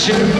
pressure